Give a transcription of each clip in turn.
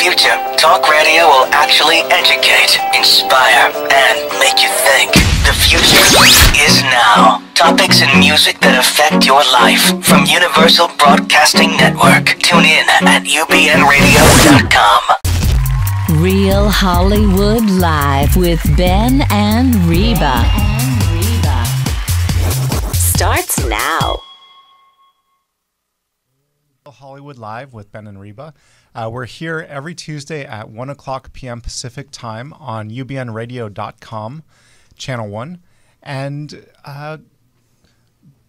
future, talk radio will actually educate, inspire, and make you think. The future is now. Topics and music that affect your life from Universal Broadcasting Network. Tune in at ubnradio.com. Reel Hollywood Live with Ben and Reba. Starts now. Hollywood Live with Ben and Reba. Uh, we're here every Tuesday at 1 o'clock p.m. Pacific time on ubnradio.com, channel 1. And, uh,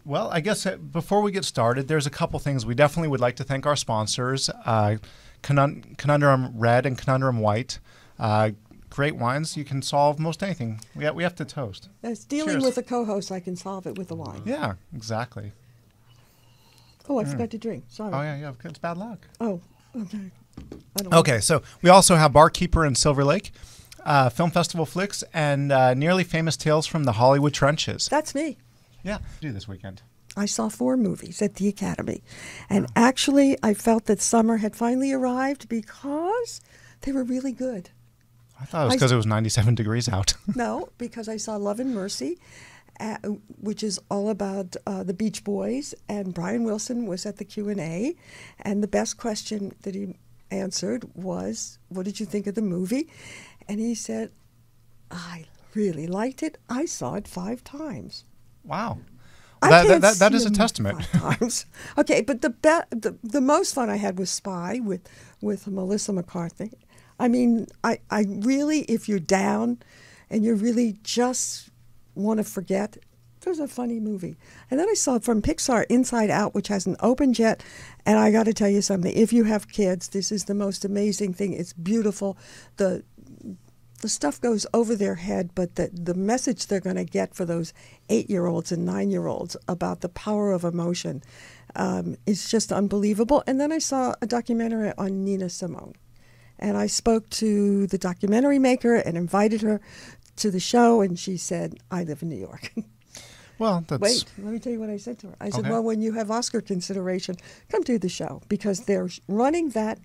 well, I guess uh, before we get started, there's a couple things. We definitely would like to thank our sponsors, uh, Conund- Conundrum Red and Conundrum White. Uh, great wines. You can solve most anything. We have, we have to toast. As dealing Cheers. with a co-host, I can solve it with a wine. Yeah, exactly. Oh, I forgot to drink. Sorry. Oh, yeah, yeah. It's bad luck. Oh, okay. Okay, so we also have Barkeeper in Silver Lake, uh, Film Festival Flix, and uh, Nearly Famous Tales from the Hollywood Trenches. That's me. Yeah, do this weekend. I saw four movies at the Academy. And actually, I felt that summer had finally arrived because they were really good. I thought it was because it was 97 degrees out. No, because I saw Love and Mercy, uh, which is all about uh, the Beach Boys, and Brian Wilson was at the Q and A, and the best question that he answered was, "What did you think of the movie?" And he said, "I really liked it. I saw it five times." wow. That, that, that, that is a testament. okay, but the, be- the the most fun I had was Spy with with Melissa McCarthy. I mean, I I really, if you're down, and you're really just want to forget, There's a funny movie. And then I saw from Pixar Inside Out, which has an open jet, and I got to tell you something. If you have kids, this is the most amazing thing. It's beautiful. The the stuff goes over their head, but the, the message they're going to get for those eight year olds and nine year olds about the power of emotion um, is just unbelievable. And then I saw a documentary on Nina Simone. And I spoke to the documentary maker and invited her to the show, and she said, I live in New York. Well, that's. Wait, let me tell you what I said to her. I said, Okay. Well, when you have Oscar consideration, come to the show because they're running that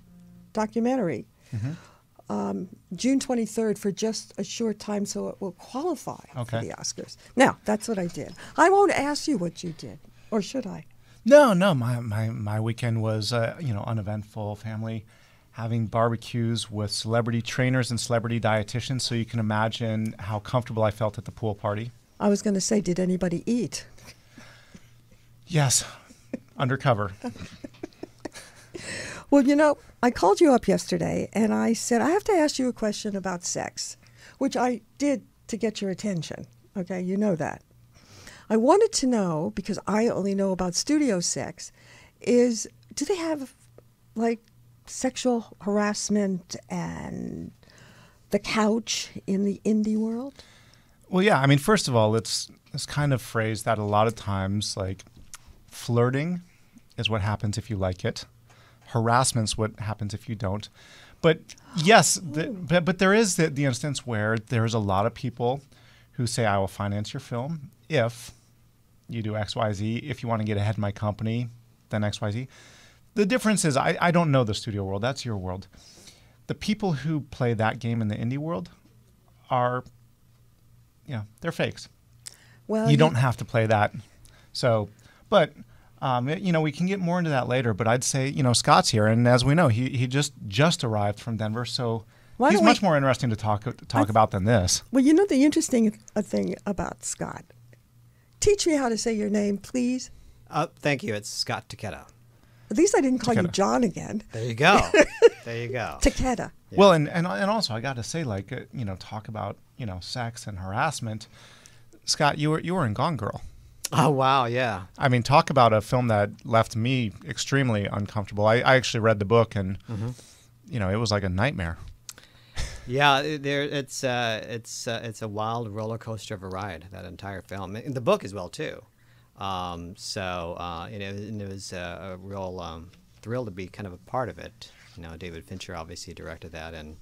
documentary Mm-hmm. um, June 23rd for just a short time so it will qualify for the Oscars. Now, that's what I did. I won't ask you what you did, or should I? No, no. My, my, my weekend was, uh, you know, uneventful. Family having barbecues with celebrity trainers and celebrity dietitians. So you can imagine how comfortable I felt at the pool party. I was going to say, did anybody eat? Yes, undercover. Well, you know, I called you up yesterday and I said, I have to ask you a question about sex, which I did to get your attention. Okay, you know that. I wanted to know, because I only know about studio sex, is do they have like sexual harassment and the couch in the indie world? Well, yeah. I mean, first of all, it's it's kind of phrased that a lot of times, like flirting is what happens if you like it. Harassment's what happens if you don't. But yes, the, but but there is the, the instance where there's a lot of people who say, "I will finance your film if you do X, Y, Z. If you want to get ahead in my company, then X, Y, Z." The difference is, I, I don't know the studio world. That's your world. The people who play that game in the indie world are yeah, they're fakes. Well, you don't have to play that. So, but um, you know, we can get more into that later. But I'd say you know Scott's here, and as we know, he he just just arrived from Denver, so Why he's much we- more interesting to talk to talk about than this. Well, you know the interesting uh, thing about Scott. Teach me how to say your name, please. Uh, thank you. It's Scott Takeda. At least I didn't call you John again. There you go. there you go. Takeda. Well, and, and and also I got to say, like uh, you know, talk about you know sex and harassment. Scott, you were you were in Gone Girl. Oh wow, yeah. I mean, talk about a film that left me extremely uncomfortable. I, I actually read the book, and Mm-hmm. you know, it was like a nightmare. Yeah, there it's uh, it's uh, it's a wild roller coaster of a ride. That entire film, and the book as well too. Um, so uh, and, it, and it was uh, a real um, thrill to be kind of a part of it. You know, David Fincher obviously directed that, and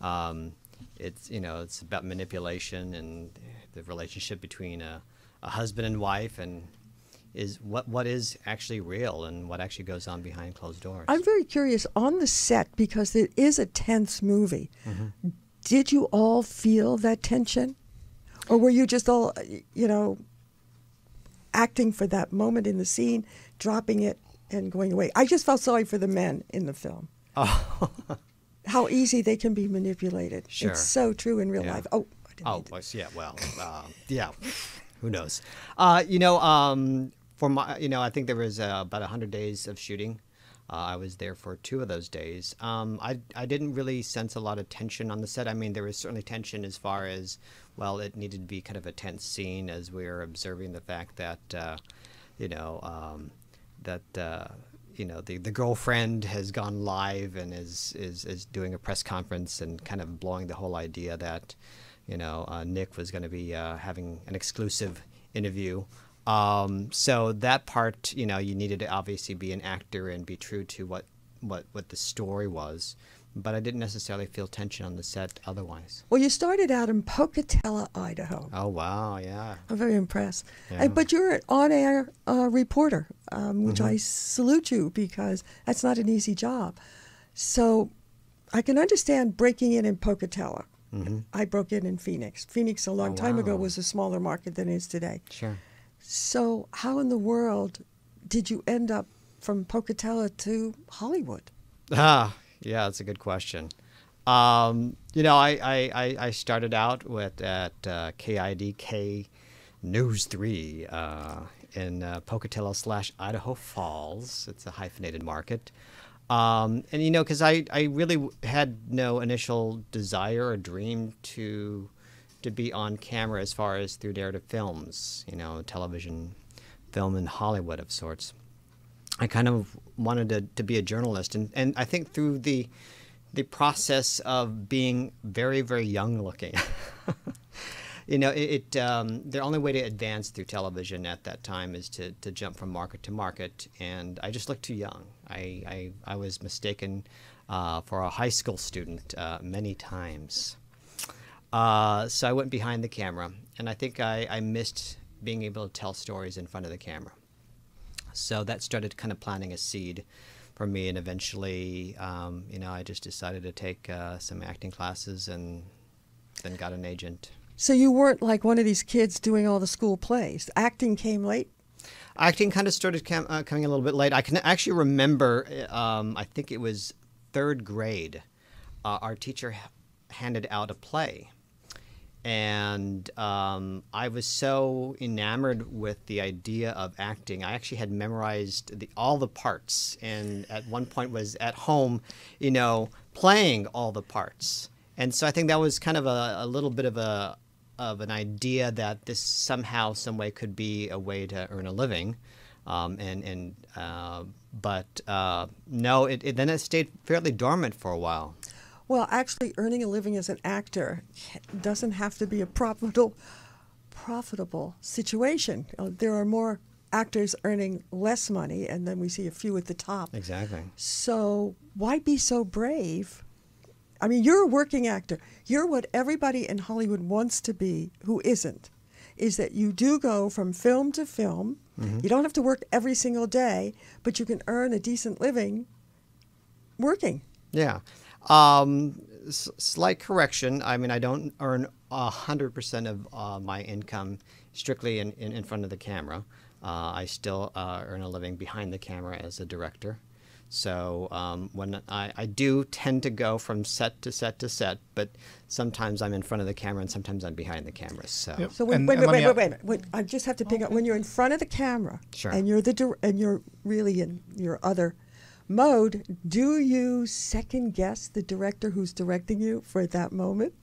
um, it's you know it's about manipulation and the relationship between a, a husband and wife, and is what what is actually real and what actually goes on behind closed doors. I'm very curious on the set because it is a tense movie. Did you all feel that tension? Or were you just all, you know, acting for that moment in the scene, dropping it and going away? I just felt sorry for the men in the film. Oh. How easy they can be manipulated. Sure. It's so true in real Yeah. life. Oh, I didn't Oh, mean to- well, yeah, well, uh, yeah, who knows? Uh, you know, um, for my, you know, I think there was uh, about hundred days of shooting. Uh, I was there for two of those days. Um, I I didn't really sense a lot of tension on the set. I mean, there was certainly tension as far as, well, it needed to be kind of a tense scene as we were observing the fact that, uh, you know, um, that. Uh, you know the, the girlfriend has gone live and is, is is doing a press conference and kind of blowing the whole idea that you know uh, Nick was going to be uh, having an exclusive interview. Um, so that part, you know, you needed to obviously be an actor and be true to what what what the story was. But I didn't necessarily feel tension on the set otherwise. Well, you started out in Pocatello, Idaho. Oh wow, yeah. I'm very impressed. Yeah. And, but you're an on-air uh, reporter, um, which Mm-hmm. I salute you because that's not an easy job. So I can understand breaking in in Pocatello. I broke in in Phoenix. Phoenix a long Mm-hmm. Oh, time ago was a smaller market than it is today. Sure. So how in the world did you end up from Pocatello to Hollywood? Ah, yeah, that's a good question. Um, you know, I, I, I, started out with at uh, KIDK News 3 uh, in uh, Pocatello slash Idaho Falls. It's a hyphenated market. Um, and, you know, because I, I really had no initial desire or dream to to be on camera as far as through narrative films, you know, television, film in Hollywood of sorts. I kind of wanted to, to be a journalist, and, and I think through the the process of being very very young looking, you know, it, it um, the only way to advance through television at that time is to, to jump from market to market, and I just looked too young. I I, I was mistaken uh, for a high school student uh, many times. Uh, so I went behind the camera, and I think I, I missed being able to tell stories in front of the camera. So that started kind of planting a seed for me, and eventually, um, you know, I just decided to take uh, some acting classes and then got an agent. So you weren't like one of these kids doing all the school plays. Acting came late. Acting kind of started cam- uh, coming a little bit late. I can actually remember, um, I think it was third grade, uh, our teacher handed out a play. And um, I was so enamored with the idea of acting. I actually had memorized the, all the parts, and at one point was at home, you know, playing all the parts. And so I think that was kind of a, a little bit of a of an idea that this somehow, some way, could be a way to earn a living. Um, and and uh, but uh, no, it, it then it stayed fairly dormant for a while. Well, actually, earning a living as an actor doesn't have to be a profitable, profitable situation. Uh, there are more actors earning less money, and then we see a few at the top. Exactly. So why be so brave? I mean, you're a working actor. You're what everybody in Hollywood wants to be who isn't. Is that you do go from film to film. You don't have to work every single day, but you can earn a decent living working. Yeah. Um, s- slight correction. I mean, I don't earn hundred percent of uh, my income strictly in, in, in front of the camera. Uh, I still uh, earn a living behind the camera as a director. So um, when I, I do tend to go from set to set to set, but sometimes I'm in front of the camera and sometimes I'm behind the camera. So Yep. So wait, And- wait, and wait, let wait, wait, wait, wait. I just have to pick up when you're in front of the camera Sure. and you're the dir- and you're really in your other mode. Do you second guess the director who's directing you for that moment?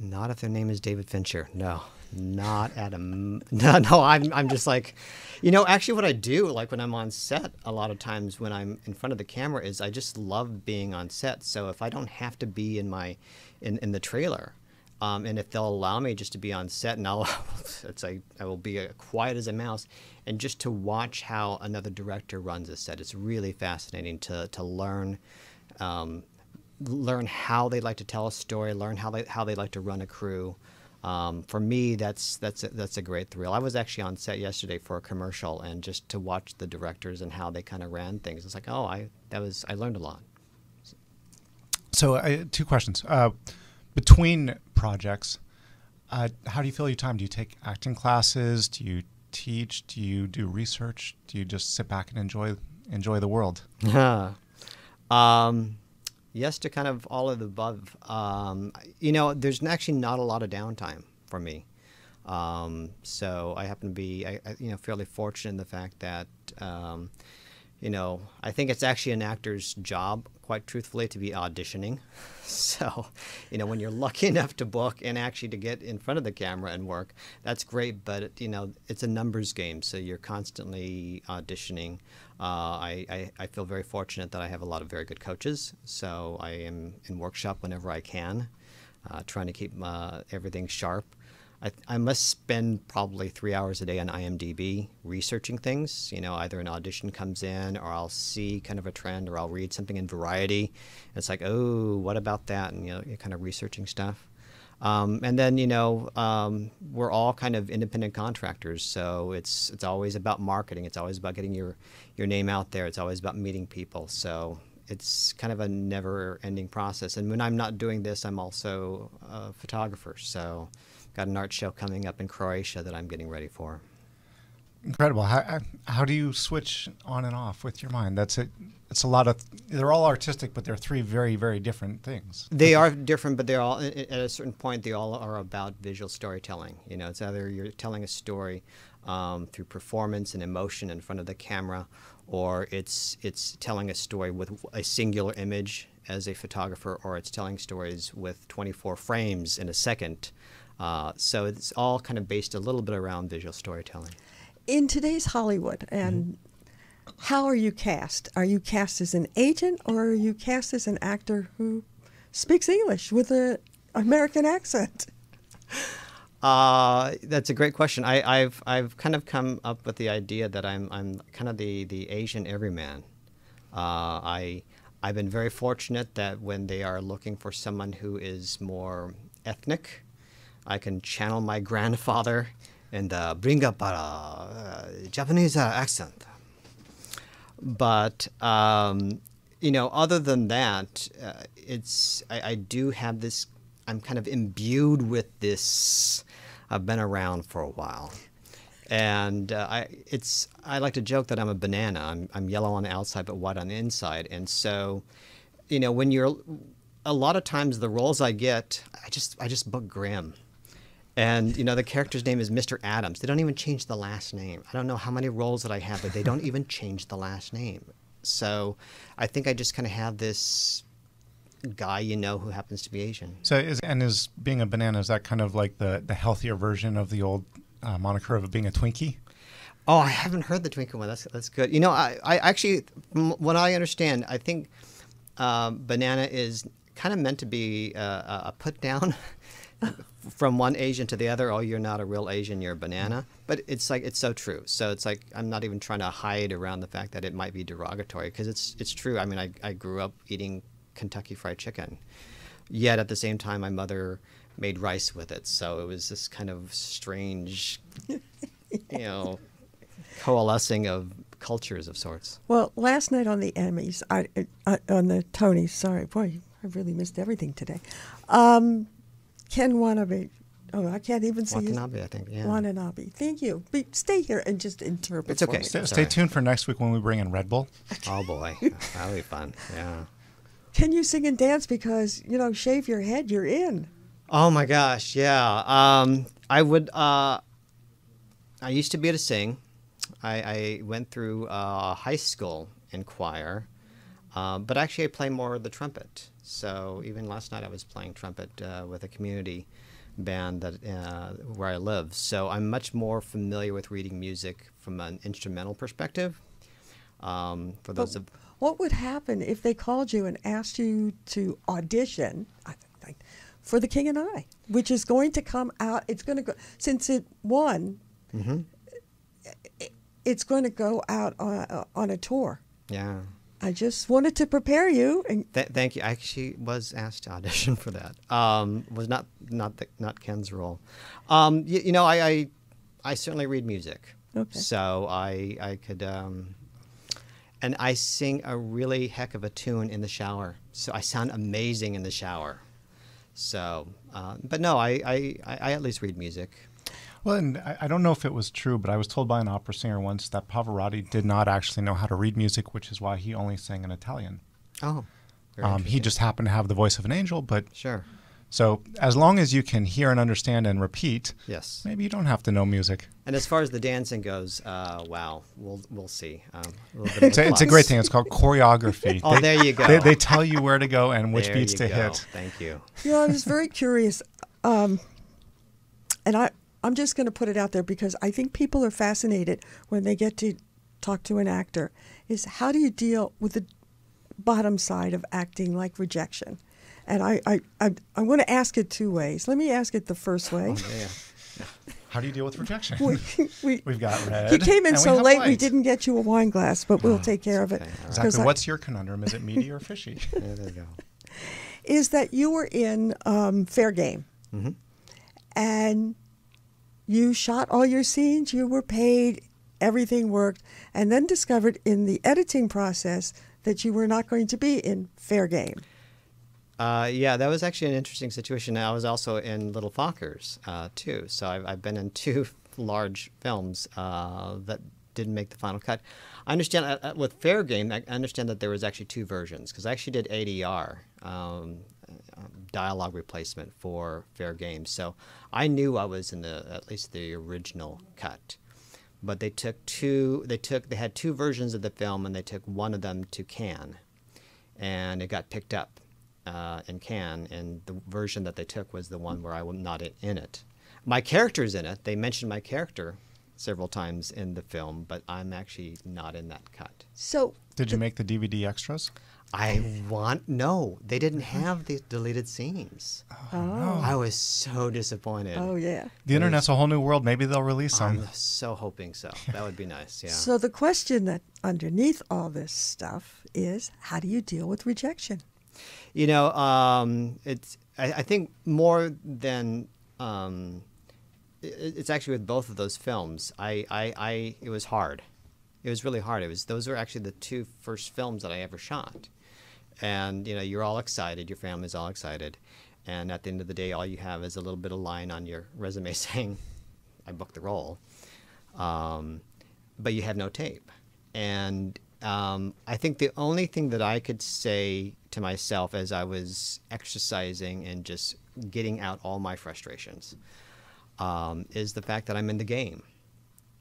Not if their name is David Fincher. No, not at a. No, no. I'm, I'm just like, you know, actually, what I do, like when I'm on set, a lot of times when I'm in front of the camera, is I just love being on set. So if I don't have to be in my, in, in the trailer, um, and if they'll allow me just to be on set, and I'll, it's like I will be uh, quiet as a mouse, and just to watch how another director runs a set, it's really fascinating to to learn. Um, learn how they like to tell a story, learn how they how they like to run a crew. um, for me, that's that's a, that's a great thrill. I was actually on set yesterday for a commercial, and just to watch the directors and how they kind of ran things, it's like, oh, I that was I learned a lot. So, uh, two questions. Uh, between projects, uh, how do you fill your time? Do you take acting classes? Do you teach? Do you do research? Do you just sit back and enjoy enjoy the world? um, yes to kind of all of the above. Um, you know, there's actually not a lot of downtime for me. Um, so I happen to be, I, I, you know, fairly fortunate in the fact that, um, you know, I think it's actually an actor's job, quite truthfully, to be auditioning. So, you know, when you're lucky enough to book and actually to get in front of the camera and work, that's great. But you know, it's a numbers game, so you're constantly auditioning. Uh, I, I, I feel very fortunate that I have a lot of very good coaches. So I am in workshop whenever I can, uh, trying to keep uh, everything sharp. I, I must spend probably three hours a day on IMDb researching things. You know, either an audition comes in, or I'll see kind of a trend, or I'll read something in Variety. It's like, oh, what about that? And you know, you're kind of researching stuff. Um, and then you know um, we're all kind of independent contractors, so it's it's always about marketing. It's always about getting your your name out there. It's always about meeting people. So it's kind of a never-ending process. And when I'm not doing this, I'm also a photographer. So got an art show coming up in Croatia that I'm getting ready for. Incredible. How, how do you switch on and off with your mind? That's it. It's a lot of. They're all artistic, but they're three very, very different things. They are different, but they're all at a certain point. They all are about visual storytelling. You know, it's either you're telling a story um, through performance and emotion in front of the camera, or it's it's telling a story with a singular image as a photographer, or it's telling stories with 24 frames in a second. Uh, so it's all kind of based a little bit around visual storytelling. In today's Hollywood, and mm-hmm. how are you cast? Are you cast as an agent or are you cast as an actor who speaks English with an American accent? Uh, that's a great question. I, have I've kind of come up with the idea that I'm I'm kind of the, the Asian everyman. Uh, I I've been very fortunate that when they are looking for someone who is more ethnic, I can channel my grandfather and uh, bring up a uh, Japanese uh, accent. But um, you know, other than that, uh, it's I, I, do have this. I'm kind of imbued with this. I've been around for a while, and uh, I it's I like to joke that I'm a banana. I'm I'm yellow on the outside but white on the inside, and so, you know, when you're a lot of times the roles I get, I just I just book Grimm and you know the character's name is Mr. Adams. They don't even change the last name. I don't know how many roles that I have, but they don't even change the last name. So I think I just kind of have this guy you know who happens to be Asian. So is and is being a banana is that kind of like the the healthier version of the old uh, moniker of being a Twinkie? Oh, I haven't heard the Twinkle one. That's that's good. You know, I, I actually, what I understand, I think um, banana is kind of meant to be uh, a put down from one Asian to the other, oh, you're not a real Asian, you're a banana. But it's like it's so true. So it's like I'm not even trying to hide around the fact that it might be derogatory because it's it's true. I mean, I I grew up eating Kentucky Fried Chicken, yet at the same time, my mother made rice with it. So it was this kind of strange, you know, coalescing of cultures of sorts. Well, last night on the Emmys, I, uh, on the Tonys, sorry, boy, I really missed everything today. Um, Ken Watanabe. Oh, I can't even see Watanabe, his, I think. Yeah. Watanabe. Thank you. But stay here and just interpret. It's okay. Stay, stay, tuned for next week when we bring in Red Bull. oh boy, that'll be fun. Yeah. Can you sing and dance? Because you know, shave your head, you're in. Oh my gosh, yeah. Um, I would. Uh, I used to be able to sing. I, I went through uh, high school in choir, uh, but actually I play more the trumpet. So even last night I was playing trumpet uh, with a community band that uh, where I live. So I'm much more familiar with reading music from an instrumental perspective. Um, for those but of what would happen if they called you and asked you to audition for The King and I, which is going to come out? It's going to go since it won. Mm-hmm. It's going to go out on, on a tour. Yeah. I just wanted to prepare you. And Th- thank you. I actually was asked to audition for that. Um, was not not the, not Ken's role. Um, you, you know, I, I I certainly read music. Okay. So I I could. Um, and I sing a really heck of a tune in the shower. So I sound amazing in the shower. So, uh, but no, I, I, I I at least read music. Well, and I, I don't know if it was true, but I was told by an opera singer once that Pavarotti did not actually know how to read music, which is why he only sang in Italian. Oh, Um, he just happened to have the voice of an angel, but sure. so as long as you can hear and understand and repeat, Yes. maybe you don't have to know music. And as far as the dancing goes, uh, wow, we'll we'll see. Um, a bit of It's a, it's a great thing. It's called choreography. Oh, They- there you go. They, they tell you where to go and which There beats you to go. hit. Thank you. you know, I was very curious, um, and I I'm just going to put it out there because I think people are fascinated when they get to talk to an actor. Is how do you deal with the bottom side of acting, like rejection? And I I I, I want to ask it two ways. Let me ask it the first way. Oh, Yeah. How do you deal with rejection? we, we, We've got red. you came in so have late, we didn't get you a wine glass, but we'll take care of it. okay, right. 'Cause Exactly. I- What's your conundrum? Is it meaty or fishy? There you go. is that you were in um, Fair Game, Mm-hmm. and you shot all your scenes. You were paid, everything worked, and then discovered in the editing process that you were not going to be in Fair Game. Uh, yeah, that was actually an interesting situation. I was also in Little Fockers uh, too, so I've, I've been in two large films uh, that didn't make the final cut. I understand uh, uh, with Fair Game. I understand that there was actually two versions because I actually did ADR, um, dialogue replacement for Fair Game. So I knew I was in the at least the original cut. But they took two. They took. They had two versions of the film, and they took one of them to Cannes and it got picked up uh, in Cannes, and the version that they took was the one where I was not in, in it. My character's in it. They mentioned my character several times in the film, but I'm actually not in that cut. So Did you make the DVD extras? I want no. They didn't have the deleted scenes. Oh, I was so disappointed. oh yeah. The internet's a whole new world. Maybe they'll release some. I'm so hoping so. That would be nice. Yeah. So the question that underneath all this stuff is, how do you deal with rejection? You know, um, it's. I, I think more than. Um, it, it's actually with both of those films. I, I, I. It was hard. It was really hard. It was. Those were actually the two first films that I ever shot, and you know, you're all excited. Your family's all excited, and at the end of the day, all you have is a little bit of line on your resume saying, "I booked the role." um, but you have no tape. And um, I think the only thing that I could say to myself as I was exercising and just getting out all my frustrations um, is the fact that I'm in the game.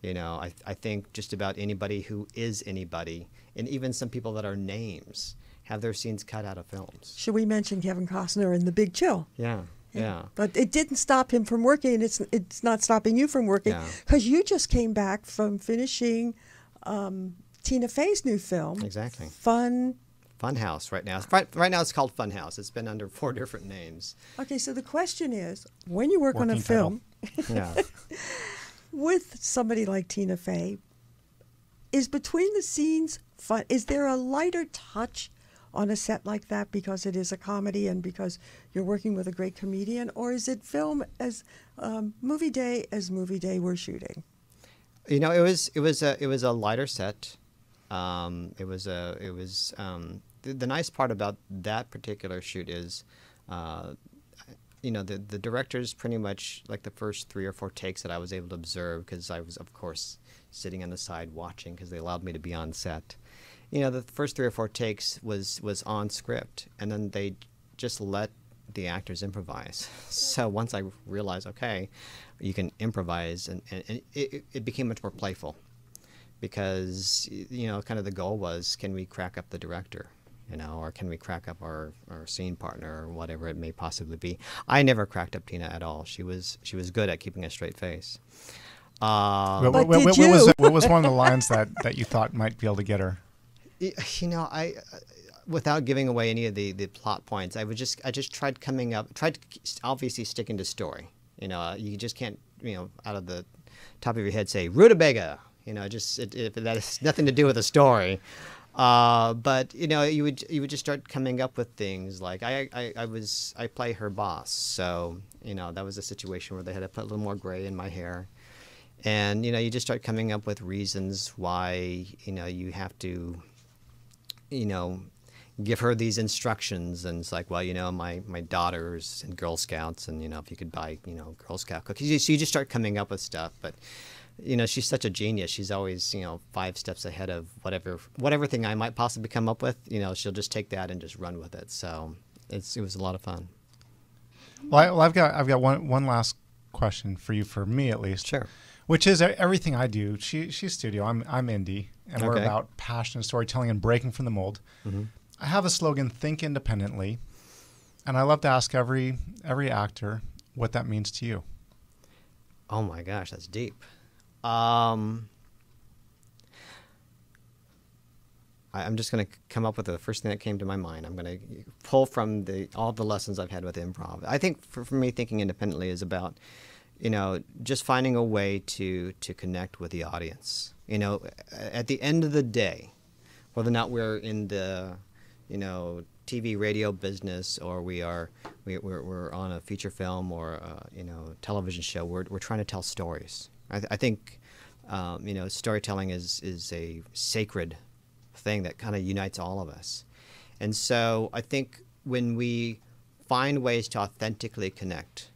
You know, I, I think just about anybody who is anybody, and even some people that are names, have their scenes cut out of films. Should we mention Kevin Costner in The Big Chill? Yeah, yeah. But it didn't stop him from working, and it's it's not stopping you from working Yeah. because you just came back from finishing um, Tina Fey's new film. Exactly. Fun. Funhouse right now. Right, right now it's called Funhouse. It's been under four different names. Okay, so the question is, when you work on a film Yeah. with somebody like Tina Fey, is between the scenes fun? Is there a lighter touch on a set like that because it is a comedy and because you're working with a great comedian, or is it film as um, movie day as movie day we're shooting? You know, it was it was a it was a lighter set. Um, it was a it was um, the, nice part about that particular shoot is, uh, you know, the the directors pretty much like the first three or four takes that I was able to observe because I was of course sitting on the side watching because they allowed me to be on set. You know, the first three or four takes was was on script, and then they just let the actors improvise. So once I realized, okay, you can improvise, and, and, and it, it became much more playful because you know, kind of the goal was, can we crack up the director, you know, or can we crack up our, our scene partner or whatever it may possibly be. I never cracked up Tina at all. She was she was good at keeping a straight face. Uh, What, But what- did what- what was, you? what was one of the lines that, that you thought might be able to get her? You know i uh, without giving away any of the, the plot points i would just i just tried coming up tried to obviously sticking to story. You know uh, you just can't you know out of the top of your head say rutabaga. You know just it, if that has nothing to do with the story. Uh, but you know, you would you would just start coming up with things like I, I, I was I play her boss, so you know that was a situation where they had to put a little more gray in my hair, and you know you just start coming up with reasons why you know you have to, you know, give her these instructions, and it's like well you know my my daughter's in Girl Scouts, and you know if you could buy you know Girl Scout cookies, so you just start coming up with stuff, but you know she's such a genius she's always you know five steps ahead of whatever whatever thing i might possibly come up with you know she'll just take that and just run with it so it's it was a lot of fun Well, I, well I've got I've got one one last question for you, for me at least. Sure. Which is everything I do. She she's studio. I'm I'm indie, and we're about passion, and storytelling, and breaking from the mold. I have a slogan: Think independently, and I love to ask every every actor what that means to you. oh my gosh that's deep um I, i'm just going to come up with the first thing that came to my mind i'm going to pull from the all the lessons i've had with improv i think for, for me thinking independently is about you know just finding a way to to connect with the audience. You know at the end of the day whether or not we're in the you know TV radio business or we are we, we're, we're on a feature film or a, you know television show we're, we're trying to tell stories. I, th- I think um, you know storytelling is is a sacred thing that kind of unites all of us. And so I think when we find ways to authentically connect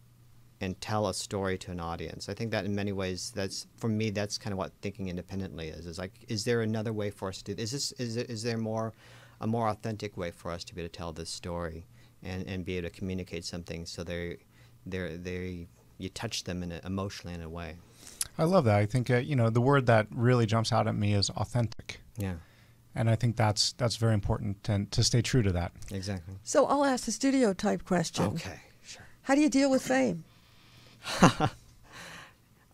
and tell a story to an audience. I think that in many ways, that's for me, that's kind of what thinking independently is. Is like, is there another way for us to do this? Is this is there, is there more a more authentic way for us to be able to tell this story and, and be able to communicate something so they they they you touch them in a, emotionally in a way. I love that. I think uh, you know the word that really jumps out at me is authentic, Yeah, and I think that's that's very important and to stay true to that. exactly. So I'll ask the studio type question. Okay, sure. How do you deal with fame?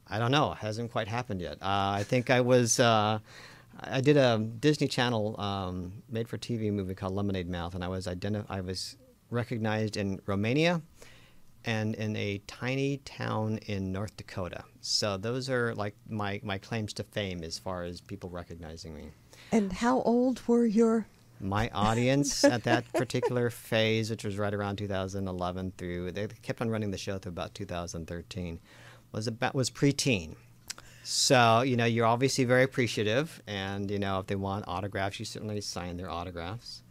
I don't know. It hasn't quite happened yet. Uh, I think I was. Uh, I did a Disney Channel um, made-for-TV movie called Lemonade Mouth, and I was identi- I was recognized in Romania and in a tiny town in North Dakota. So those are like my, my claims to fame as far as people recognizing me. And how old were your My audience at that particular phase, which was right around 2011 through, they kept on running the show through about 2013, was about was preteen. So you know you're obviously very appreciative, and you know if they want autographs, you certainly sign their autographs.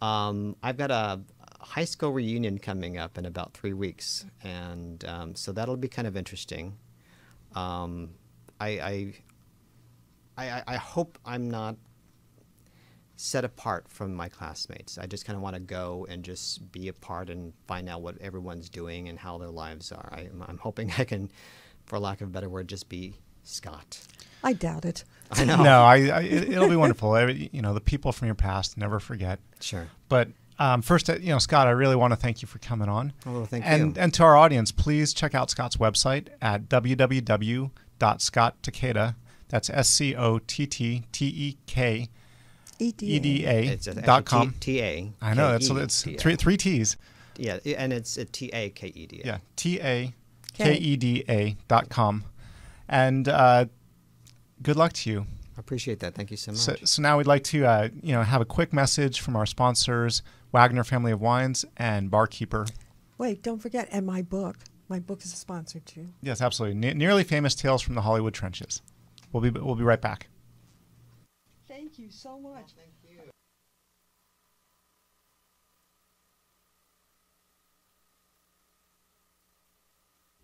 Um, I've got a high school reunion coming up in about three weeks, and um, so that'll be kind of interesting. Um, I, I, I, I hope I'm not set apart from my classmates. I just kind of want to go and just be a part and find out what everyone's doing and how their lives are. I, I'm hoping I can, for lack of a better word, just be Scott. I doubt it. I know. No, I, I it, it'll be wonderful. Every- you know, the people from your past, never forget. Sure. But um, first, uh, you know, Scott, I really want to thank you for coming on. Oh, thank and, you. And to our audience, please check out Scott's website at www.scotttakeda. That's S C O T T T E K EDA. E D A It's a- dot com. T- T-A. I know it's K-E-D-A. it's three three T's. Yeah, and it's a T A K E D A. Yeah, T A K E D A dot com. And uh, good luck to you. I appreciate that. Thank you so much. So, so now we'd like to, uh, you know, have a quick message from our sponsors, Wagner Family of Wines and Barkeeper. Wait, don't forget, and my book. My book is a sponsor too. Yes, absolutely. Ne- nearly famous tales from the Hollywood trenches. We'll be we'll be right back. Thank you so much. Well, thank you.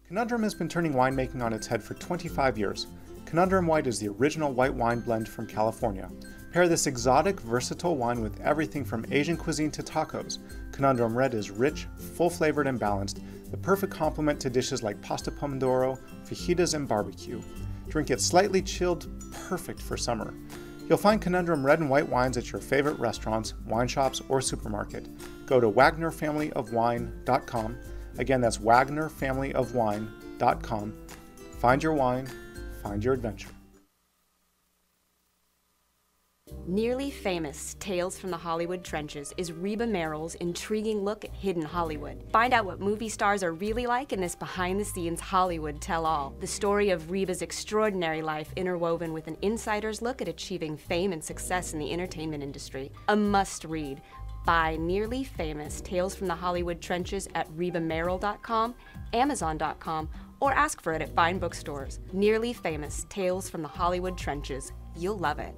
Conundrum has been turning winemaking on its head for 25 years. Conundrum White is the original white wine blend from California. Pair this exotic, versatile wine with everything from Asian cuisine to tacos. Conundrum Red is rich, full flavored, and balanced, the perfect complement to dishes like pasta pomodoro, fajitas, and barbecue. Drink it slightly chilled, perfect for summer. You'll find Conundrum red and white wines at your favorite restaurants, wine shops, or supermarket. Go to WagnerFamilyOfWine.com. Again, that's WagnerFamilyOfWine.com. Find your wine, find your adventure. Nearly famous Tales from the Hollywood Trenches is Reba Merrill's intriguing look at hidden Hollywood. Find out what movie stars are really like in this behind the scenes Hollywood tell all. The story of Reba's extraordinary life interwoven with an insider's look at achieving fame and success in the entertainment industry. A must read. Buy Nearly Famous Tales from the Hollywood Trenches at rebamerrill.com, amazon.com, or ask for it at fine bookstores. Nearly Famous Tales from the Hollywood Trenches. You'll love it.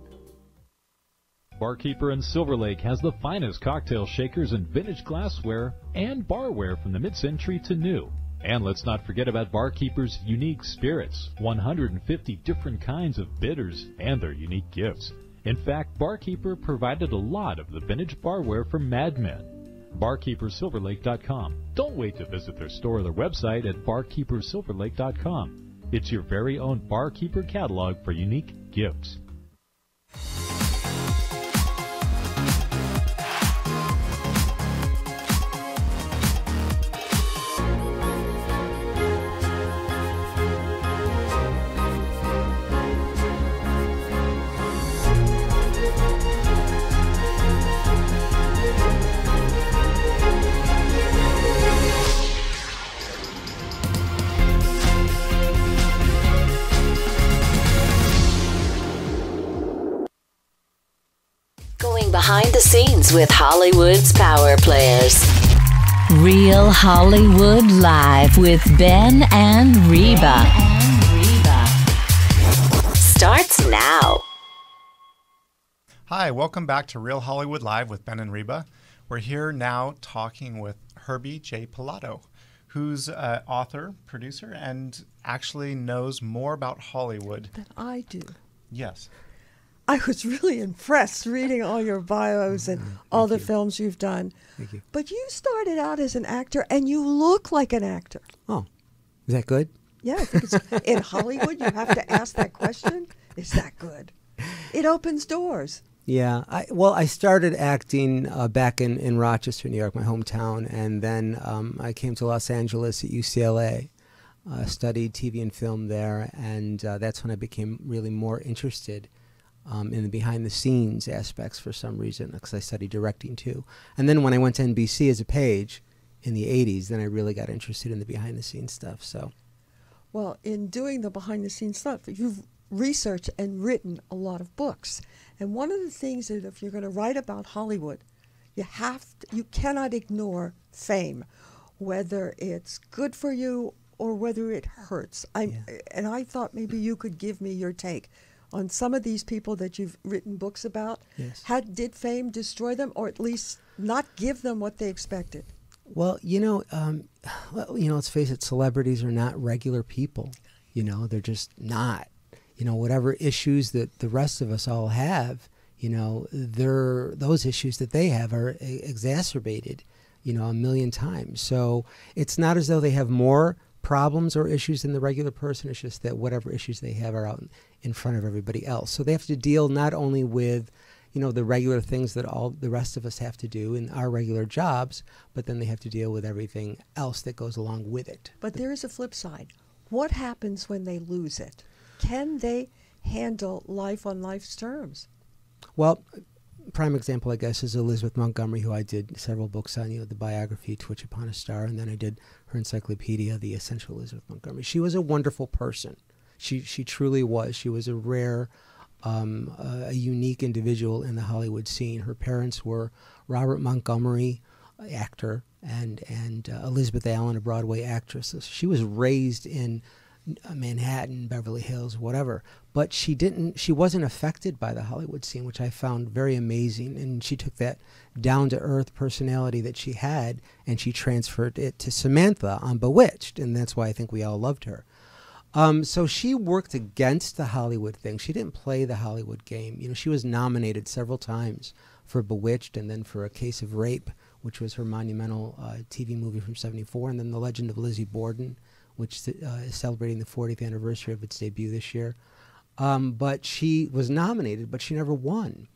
Barkeeper in Silver Lake has the finest cocktail shakers and vintage glassware and barware from the mid-century to new. And let's not forget about Barkeeper's unique spirits, 150 different kinds of bitters, and their unique gifts. In fact, Barkeeper provided a lot of the vintage barware for Mad Men. BarkeeperSilverLake.com. Don't wait to visit their store or their website at BarkeeperSilverLake.com. It's your very own Barkeeper catalog for unique gifts. The scenes with Hollywood's power players. Reel Hollywood Live with Ben and Reba. Starts now. Hi, welcome back to Reel Hollywood Live with Ben and Reba. We're here now talking with Herbie J. Pilato, who's an author, producer, and actually knows more about Hollywood. than I do. Yes. I was really impressed reading all your bios and all the films you've done. Thank you. But you started out as an actor and you look like an actor. Oh, is that good? Yeah, I think it's in Hollywood you have to ask that question. Is that good? It opens doors. Yeah. I, well, I started acting uh, back in, in Rochester, New York, my hometown, and then um, I came to Los Angeles at UCLA, uh, studied TV and film there, and uh, that's when I became really more interested um, in the behind the scenes aspects for some reason, because I studied directing too. And then when I went to NBC as a page in the 80s, then I really got interested in the behind the scenes stuff. So. Well, in doing the behind the scenes stuff, you've researched and written a lot of books. And one of the things that if you're going to write about Hollywood, you have to, you cannot ignore fame, whether it's good for you or whether it hurts. I Yeah. and I thought maybe you could give me your take on some of these people that you've written books about. Yes. Had did fame destroy them, or at least not give them what they expected? Well, you know, um, well, you know, let's face it, celebrities are not regular people. You know, they're just not. You know, whatever issues that the rest of us all have, you know, they're those issues that they have are exacerbated, you know, a million times. So it's not as though they have more problems or issues than the regular person. It's just that whatever issues they have are out in front of everybody else. So they have to deal not only with you know the regular things that all the rest of us have to do in our regular jobs but then they have to deal with everything else that goes along with it But there is a flip side. What happens when they lose it? Can they handle life on life's terms? well prime example i guess is elizabeth montgomery who i did several books on you know the biography twitch upon a star and then i did her encyclopedia the essential elizabeth montgomery she was a wonderful person she she truly was she was a rare um, a unique individual in the Hollywood scene. Her parents were Robert Montgomery, actor, and and uh, Elizabeth Allen, a Broadway actress. She was raised in uh, Manhattan, Beverly Hills, whatever. But she didn't. She wasn't affected by the Hollywood scene, which I found very amazing. And she took that down to earth personality that she had, and she transferred it to Samantha on Bewitched, and that's why I think we all loved her. Um, so she worked against the Hollywood thing. She didn't play the Hollywood game. You know, she was nominated several times for Bewitched and then for A Case of Rape, which was her monumental uh, TV movie from '74, and then The Legend of Lizzie Borden, which uh, is celebrating the 40th anniversary of its debut this year. Um, but she was nominated, but she never won.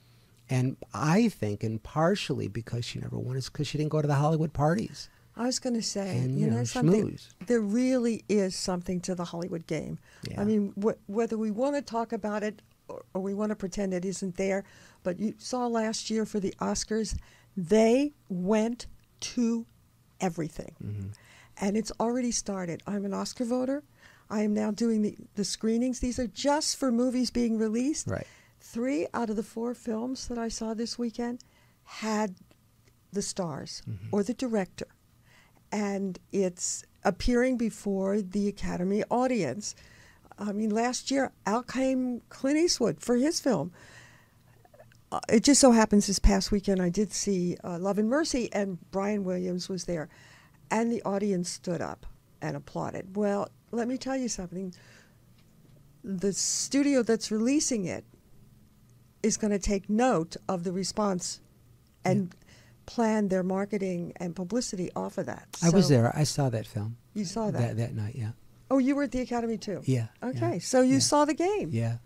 And I think, and partially because she never won, is because she didn't go to the Hollywood parties. I was going to say, And, you you know, know, something. schmooze. There really is something to the Hollywood game. Yeah. I mean, wh- whether we want to talk about it or, or we want to pretend it isn't there. But you saw last year for the Oscars, they went to everything. Mm-hmm. And it's already started. I'm an Oscar voter. I am now doing the, the screenings. These are just for movies being released. Right. Three out of the four films that I saw this weekend had the stars Mm-hmm. or the director. And it's appearing before the Academy audience. I mean, last year out came Clint Eastwood for his film. Uh, it just so happens this past weekend I did see uh, Love and Mercy, and Brian Williams was there, and the audience stood up and applauded. Well, let me tell you something. The studio that's releasing it is going to take note of the response and plan their marketing and publicity off of that. I was there. I saw that film. You saw that? that that night. Yeah. Oh, you were at the Academy too? Yeah, Okay, yeah, so you yeah. saw the game. Yeah,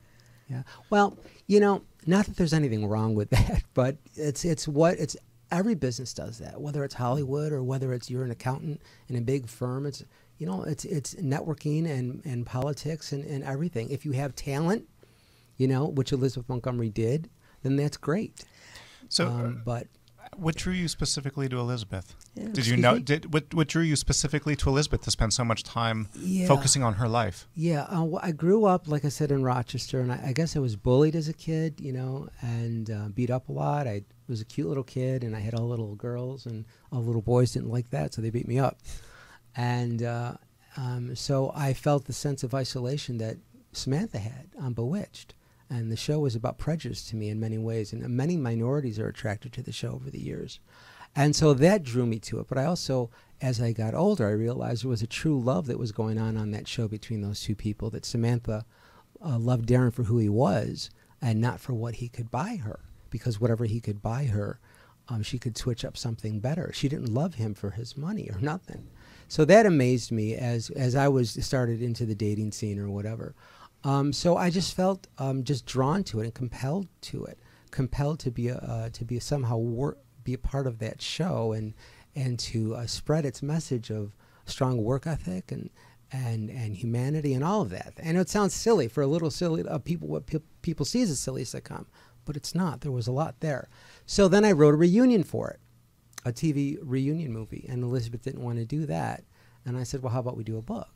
yeah. Well, you know, not that there's anything wrong with that, but it's it's what it's. Every business does that, whether it's Hollywood or whether it's you're an accountant in a big firm. It's you know, it's it's networking and and politics and and everything. If you have talent, you know, which Elizabeth Montgomery did, then that's great. So, Um, but what drew you specifically to Elizabeth? Yeah. Did you know? me? Did what? What drew you specifically to Elizabeth to spend so much time Yeah. focusing on her life? Yeah, uh, I grew up, like I said, in Rochester, and I, I guess I was bullied as a kid, you know, and uh, beat up a lot. I was a cute little kid, and I had all little girls, and all little boys didn't like that, so they beat me up. And uh, um, so I felt the sense of isolation that Samantha had on Bewitched. And the show was about prejudice to me in many ways, and many minorities are attracted to the show over the years. And so that drew me to it. But I also, as I got older, I realized there was a true love that was going on on that show between those two people. That Samantha uh, loved Darrin for who he was and not for what he could buy her, because whatever he could buy her, um, she could switch up something better. She didn't love him for his money or nothing. So that amazed me as as I was started into the dating scene or whatever. Um, so I just felt um, just drawn to it and compelled to it, compelled to be a, uh, to be somehow wor- be a part of that show and and to uh, spread its message of strong work ethic and and and humanity and all of that. And it sounds silly for a little silly uh, people what pe- people see as a silly sitcom, but it's not. There was a lot there. So then I wrote a reunion for it, a TV reunion movie, and Elizabeth didn't want to do that. And I said, well, how about we do a book?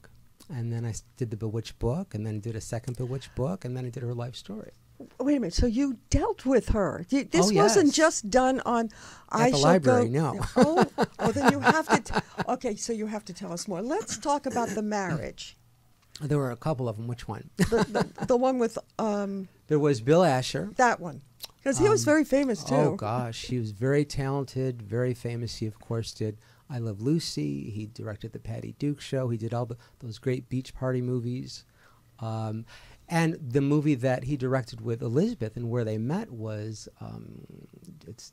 And then I did the Bewitched book, and then did a second Bewitched book, and then I did her life story. Wait a minute. So you dealt with her. You- This Oh, wasn't just done on. I the shall library, go. no. Oh, well, then you have to. T- okay, so you have to tell us more. Let's talk about the marriage. There were a couple of them. Which one? The, the, the one with um, there was Bill Asher. that one, because he was very famous too. Oh gosh, he was very talented, very famous. He of course did I Love Lucy. He directed the Patty Duke Show. He did all the, those great beach party movies, um, and the movie that he directed with Elizabeth and where they met was um, it's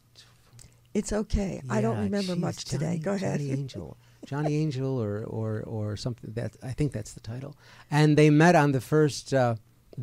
It's okay. I don't remember geez, much today. Johnny- Go ahead. Johnny Angel. Johnny Angel or, or, or something that I think that's the title. And they met on the first uh,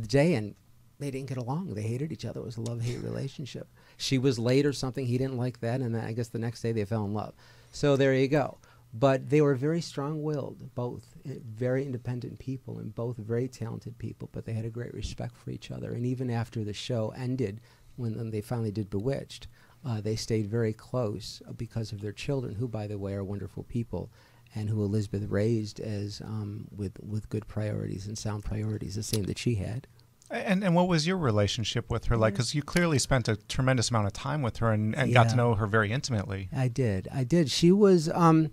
day and they didn't get along. They hated each other. It was a love hate relationship. She was late or something. He didn't like that. And then I guess the next day they fell in love. So there you go. But they were very strong willed, both eh, very independent people and both very talented people. But they had a great respect for each other. And even after the show ended, when, when they finally did Bewitched, uh, they stayed very close uh, because of their children, who, by the way, are wonderful people, and who Elizabeth raised as um, with with good priorities and sound priorities, the same that she had. And and what was your relationship with her like? Because you clearly spent a tremendous amount of time with her and, and got to know her very intimately. I did. I did. She was. Um,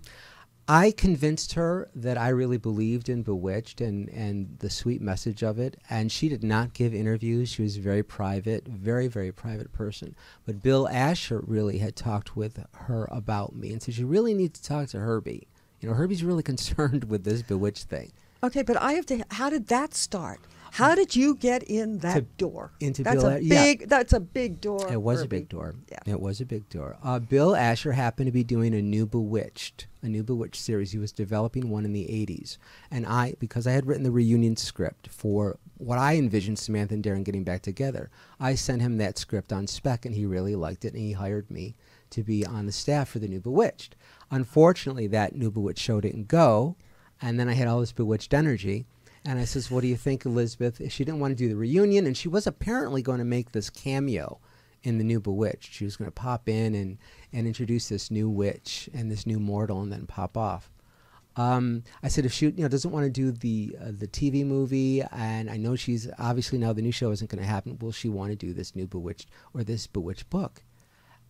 I convinced her that I really believed in Bewitched and, and the sweet message of it. And she did not give interviews. She was very private, very, very private person. But Bill Asher really had talked with her about me and said, You really need to talk to Herbie. You know, Herbie's really concerned with this Bewitched thing. Okay, but I have to. How did that start? How did you get in that To- door? into that's Bill a A- yeah. big. That's a big door. It was a big door. Yeah. It was a big door. Uh, Bill Asher happened to be doing a new Bewitched, a new Bewitched series. He was developing one in the 80s. And I, because I had written the reunion script for what I envisioned Samantha and Darrin getting back together, I sent him that script on spec and he really liked it and he hired me to be on the staff for the new Bewitched. Unfortunately, that new Bewitched show didn't go. And then I had all this Bewitched energy. And I says, "What do you think, Elizabeth?" She didn't want to do the reunion, and she was apparently going to make this cameo in the new Bewitched. She was going to pop in and and introduce this new witch and this new mortal, and then pop off. Um, I said if she you know doesn't want to do the uh, the TV movie, and I know she's obviously now the new show isn't going to happen. Will she want to do this new Bewitched or this Bewitched book?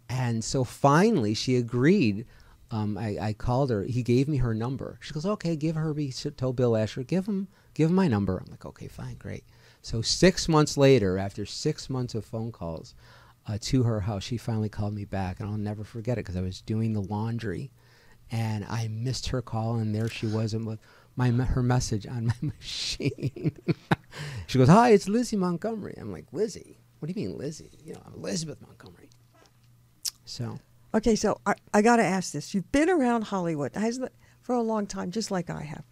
And so finally, she agreed. Um, I, I called her. He gave me her number. She goes, "Okay, give her." He told Bill Asher, "Give him, give my number." I'm like, "Okay, fine, great." So six months later, after six months of phone calls uh, to her house, she finally called me back, and I'll never forget it because I was doing the laundry, and I missed her call, and there she was and with my her message on my machine. she goes, "Hi, it's Lizzie Montgomery." I'm like, "Lizzie? What do you mean, Lizzie? You know, I'm Elizabeth Montgomery." So. Okay, so I, I got to ask this. You've been around Hollywood hasn't for a long time, just like I have.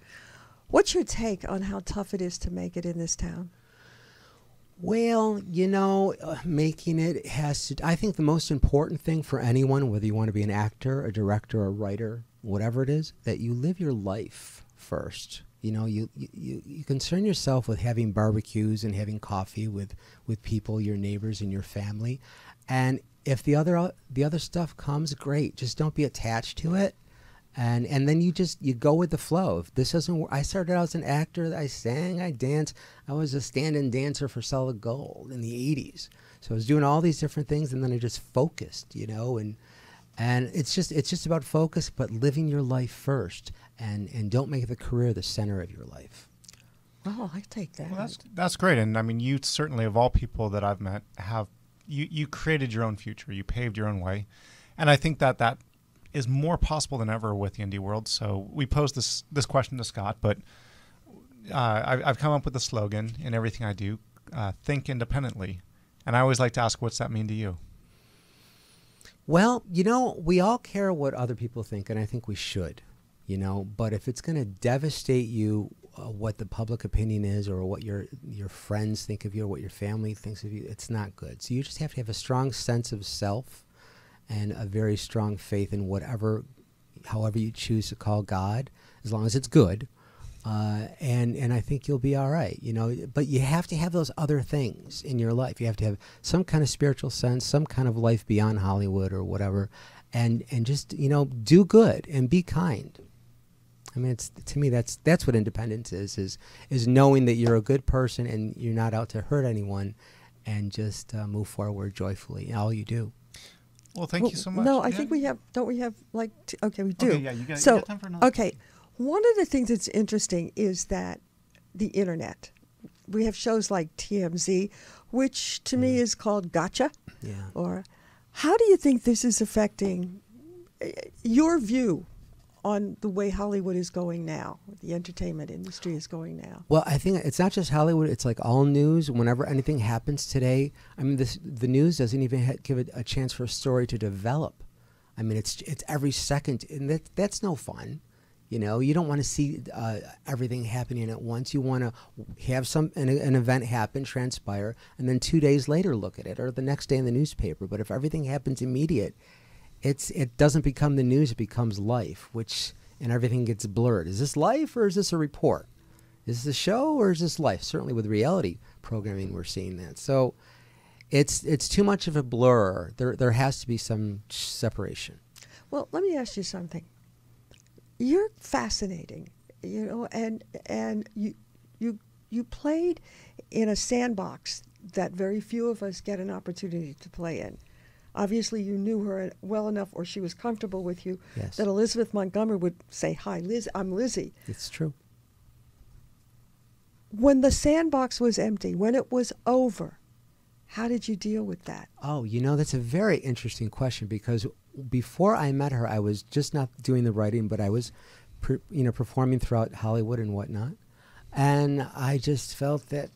What's your take on how tough it is to make it in this town? Well, you know, uh, making it has to. I think the most important thing for anyone, whether you want to be an actor, a director, a writer, whatever it is, that you live your life first. You know, you, you, you concern yourself with having barbecues and having coffee with, with people, your neighbors, and your family. And if the other the other stuff comes, great. Just don't be attached to it, and and then you just you go with the flow. If this doesn't work, I started out as an actor. I sang, I danced. I was a stand-in dancer for Solid Gold in the '80s. So I was doing all these different things, and then I just focused, you know, and and it's just it's just about focus, but living your life first, and and don't make the career the center of your life. Oh, I take that. Well, that's that's great, and I mean, you certainly of all people that I've met have you you created your own future. You paved your own way, and I think that that is more possible than ever with the indie world. So we posed this this question to Scott, but uh, I, I've come up with a slogan in everything I do: uh, think independently. And I always like to ask, what's that mean to you? Well, you know, we all care what other people think, and I think we should, you know. But if it's going to devastate you, uh, what the public opinion is, or what your your friends think of you, or what your family thinks of you, it's not good. So you just have to have a strong sense of self, and a very strong faith in whatever, however you choose to call God, as long as it's good. Uh, and and I think you'll be all right, you know. But you have to have those other things in your life. You have to have some kind of spiritual sense, some kind of life beyond Hollywood or whatever, and and just you know do good and be kind. I mean, it's to me that's that's what independence is is is knowing that you're a good person and you're not out to hurt anyone, and just uh, move forward joyfully in all you do. Well, thank Well, you so much. No, I Yeah. think we have. Don't we have like? T- okay, we do. Okay, yeah, you got- you so got time for another okay, one of the things that's interesting is that the internet. We have shows like TMZ, which to me is called Gotcha. Mm. Yeah. Or, how do you think this is affecting uh, your view on the way Hollywood is going now, the entertainment industry is going now? Well, I think it's not just Hollywood. It's like all news. Whenever anything happens today, I mean, this the news doesn't even ha- give it a chance for a story to develop. I mean, it's it's every second, and that that's no fun. You know, you don't want to see uh, everything happening at once. You want to have some an, an event happen, transpire, and then two days later look at it, or the next day in the newspaper. But if everything happens immediate, it's it doesn't become the news; it becomes life, which and everything gets blurred. Is this life or is this a report? Is this a show or is this life? Certainly, with reality programming, we're seeing that. So, it's it's too much of a blur. There there has to be some separation. Well, let me ask you something. You're fascinating, you know, and and you you you played in a sandbox that very few of us get an opportunity to play in. Obviously, you knew her well enough, or she was comfortable with you, Yes. that Elizabeth Montgomery would say, "Hi, Liz, I'm Lizzie." It's true. When the sandbox was empty, when it was over, how did you deal with that? Oh, you know, that's a very interesting question because before I met her, I was just not doing the writing, but I was, per, you know, performing throughout Hollywood and whatnot. And I just felt that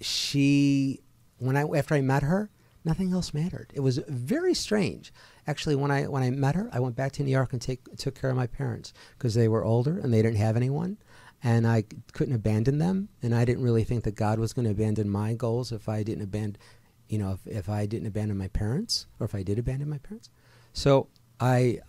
she, when I after I met her, nothing else mattered. It was very strange. Actually, when I when I met her, I went back to New York and take, took care of my parents because they were older and they didn't have anyone, and I couldn't abandon them. And I didn't really think that God was going to abandon my goals if I didn't abandon, you know, if, if I didn't abandon my parents or if I did abandon my parents. So I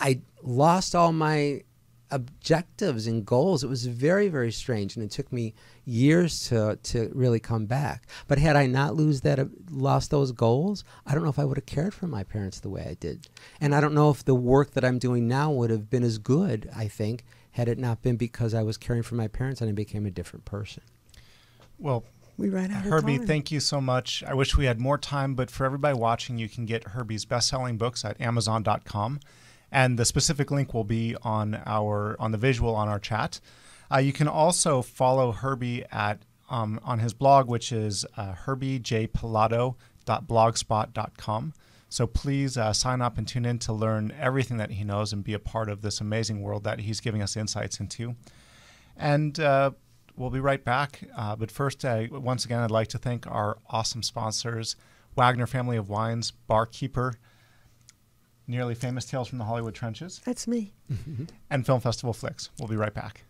I lost all my objectives and goals. It was very, very strange, and it took me years to to really come back. But had I not lose that uh, lost those goals, I don't know if I would have cared for my parents the way I did, and I don't know if the work that I'm doing now would have been as good. I think had it not been because I was caring for my parents and I became a different person. Well, we ran out Herbie, of time. thank you so much. I wish we had more time, but for everybody watching, you can get Herbie's best-selling books at Amazon.com, and the specific link will be on our on the visual on our chat. Uh, you can also follow Herbie at um, on his blog, which is uh. So please uh, sign up and tune in to learn everything that he knows and be a part of this amazing world that he's giving us insights into. And uh, we'll be right back. Uh, but first, once again, I'd like to thank our awesome sponsors Wagner Family of Wines, Barkeeper, Nearly Famous Tales from the Hollywood Trenches, That's me. and Film Festival Flix. We'll be right back.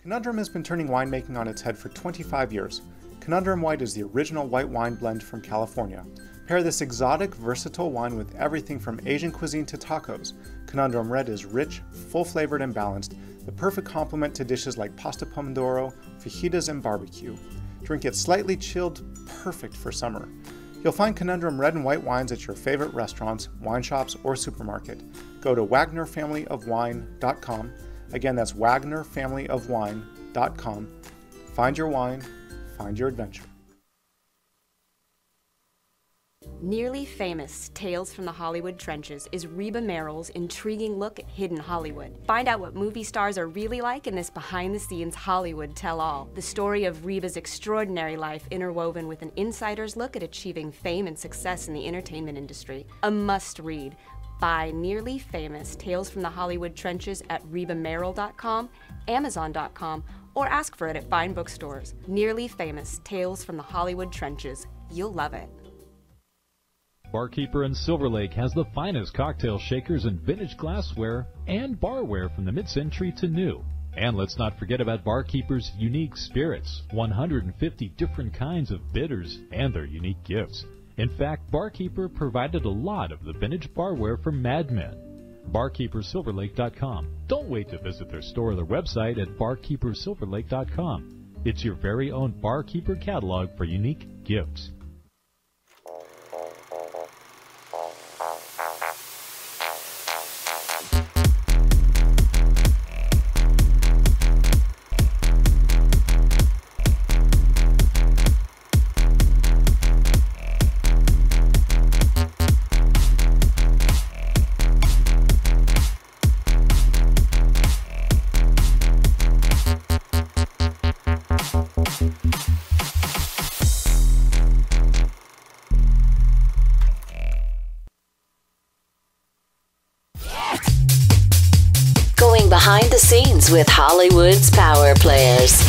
Conundrum has been turning winemaking on its head for 25 years. Conundrum White is the original white wine blend from California. Pair this exotic, versatile wine with everything from Asian cuisine to tacos. Conundrum Red is rich, full flavored, and balanced, the perfect complement to dishes like pasta pomodoro, fajitas, and barbecue. Drink it slightly chilled, perfect for summer. You'll find Conundrum red and white wines at your favorite restaurants, wine shops, or supermarket. Go to WagnerFamilyOfWine.com. Again, that's WagnerFamilyOfWine.com. Find your wine, find your adventure. Nearly Famous Tales from the Hollywood Trenches is Reba Merrill's intriguing look at hidden Hollywood. Find out what movie stars are really like in this behind the scenes Hollywood tell all. The story of Reba's extraordinary life interwoven with an insider's look at achieving fame and success in the entertainment industry. A must read. Buy Nearly Famous Tales from the Hollywood Trenches at rebamerrill.com, amazon.com, or ask for it at fine bookstores. Nearly Famous Tales from the Hollywood Trenches. You'll love it. Barkeeper in Silver Lake has the finest cocktail shakers and vintage glassware and barware from the mid-century to new. And let's not forget about Barkeeper's unique spirits, 150 different kinds of bitters, and their unique gifts. In fact, Barkeeper provided a lot of the vintage barware for Mad Men. BarkeeperSilverLake.com. Don't wait to visit their store or their website at BarkeeperSilverLake.com. It's your very own Barkeeper catalog for unique gifts. With Hollywood's power players.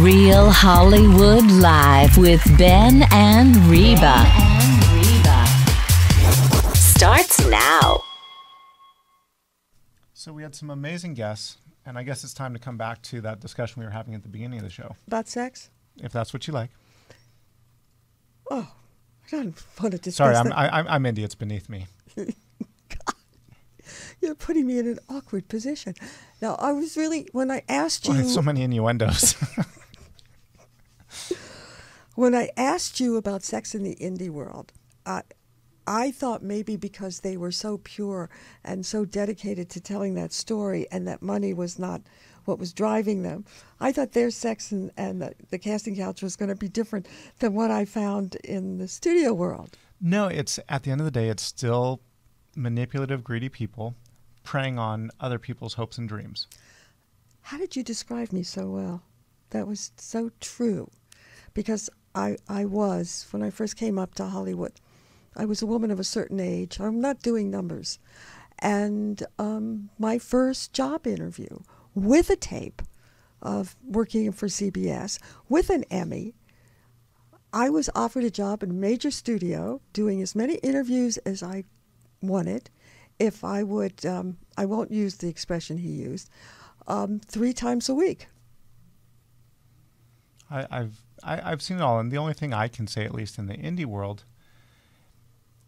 Reel Hollywood Live with Ben and Reba. Reba Starts now. So we had some amazing guests, and I guess it's time to come back to that discussion we were having at the beginning of the show, About sex? if that's what you like. Oh, I don't want to discuss Sorry, I'm, that. I, I'm, I'm Indy. It's beneath me. You're putting me in an awkward position. Now, I was really when I asked you Well, so many innuendos. when I asked you about sex in the indie world, I I thought maybe because they were so pure and so dedicated to telling that story, and that money was not what was driving them. I thought their sex and, and the, the casting couch was going to be different than what I found in the studio world. no, it's at the end of the day, it's still manipulative, greedy people preying on other people's hopes and dreams. How did you describe me so well? That was so true. Because I, I was, when I first came up to Hollywood, I was a woman of a certain age. I'm not doing numbers. And um, my first job interview with a tape of working for CBS with an Emmy, I was offered a job in a major studio doing as many interviews as I wanted if I would, um, I won't use the expression he used, um, three times a week. I, I've I, I've seen it all, and the only thing I can say, at least in the indie world,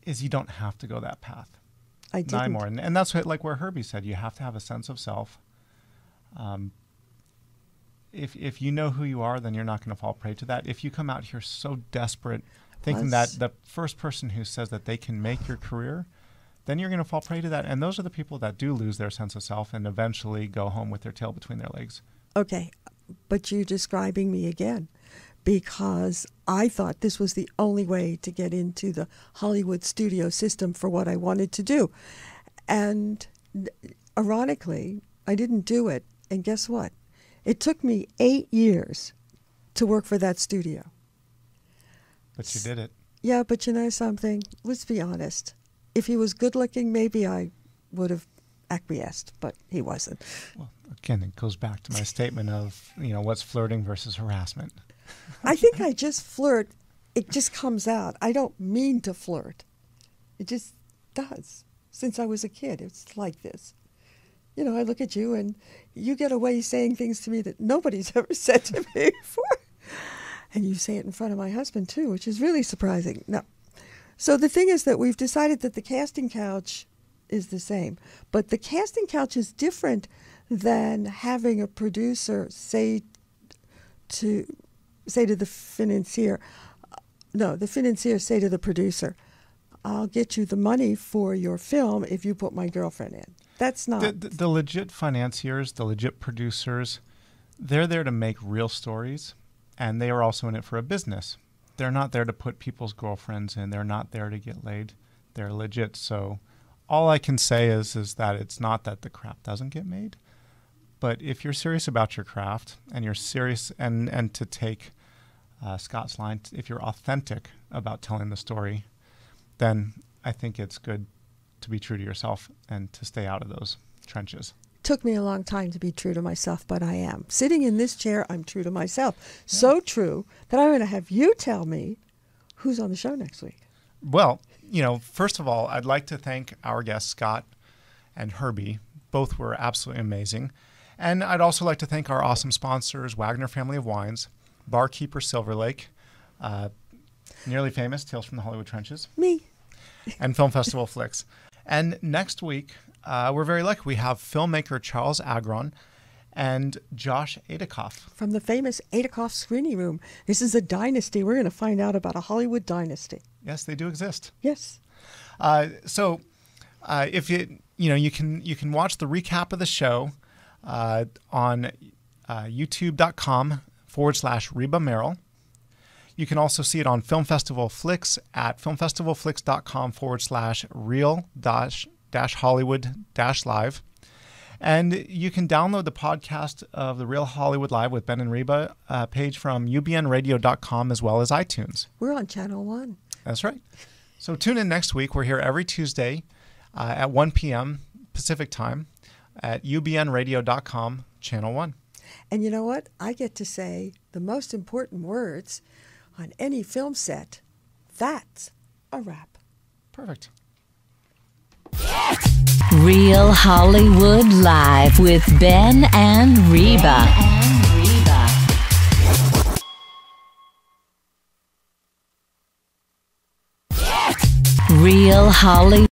is you don't have to go that path. I didn't. anymore. And, and that's what, like where Herbie said, you have to have a sense of self. Um, if, if you know who you are, then you're not going to fall prey to that. If you come out here so desperate, thinking that the first person who says that they can make your career, then you're going to fall prey to that. And those are the people that do lose their sense of self and eventually go home with their tail between their legs. Okay, but you're describing me again because I thought this was the only way to get into the Hollywood studio system for what I wanted to do. And ironically, I didn't do it. And guess what? It took me eight years to work for that studio. But you did it. Yeah, but you know something? Let's be honest. If he was good looking, maybe I would have acquiesced, but he wasn't. Well, again, it goes back to my statement of, you know, what's flirting versus harassment. I think I just flirt. It just comes out. I don't mean to flirt. It just does. Since I was a kid, it's like this. You know, I look at you and you get away saying things to me that nobody's ever said to me before. And you say it in front of my husband too, which is really surprising. No. So the thing is that we've decided that the casting couch is the same, but the casting couch is different than having a producer say to say to the financier, uh, no, the financier say to the producer, I'll get you the money for your film if you put my girlfriend in. That's not. The, the, the legit financiers, the legit producers, they're there to make real stories, and they are also in it for a business. They're not there to put people's girlfriends in. They're not there to get laid. They're legit. So, all I can say is is that it's not that the crap doesn't get made, but if you're serious about your craft and you're serious and and to take uh, Scott's line, if you're authentic about telling the story, then I think it's good to be true to yourself and to stay out of those trenches. Took me a long time to be true to myself, but I am. Sitting in this chair, I'm true to myself. So true that I'm going to have you tell me who's on the show next week. Well, you know, first of all, I'd like to thank our guests, Scott and Herbie. Both were absolutely amazing. And I'd also like to thank our awesome sponsors, Wagner Family of Wines, Barkeeper Silver Lake, uh, Nearly Famous, Tales from the Hollywood Trenches, Me. and Film Festival Flix. And next week, uh, we're very lucky. We have filmmaker Charles Agron and Josh Adikoff. From the famous Adikoff Screening Room. This is a dynasty. We're going to find out about a Hollywood dynasty. Yes, they do exist. Yes. Uh, so, uh, if you you know you can you can watch the recap of the show uh, on uh, YouTube.com forward slash Reba Merrill. You can also see it on Film Festival Flix at filmfestivalflix.com forward slash real dash Hollywood dash live. And you can download the podcast of the Reel Hollywood Live with Ben and Reba uh, page from ubnradio.com as well as iTunes. We're on Channel 1. That's right. So tune in next week. We're here every Tuesday uh, at 1 p.m. Pacific time at ubnradio.com, channel 1. And you know what? I get to say the most important words on any film set. That's a wrap. Perfect. Reel Hollywood Live with Ben and Reba. Reel Hollywood.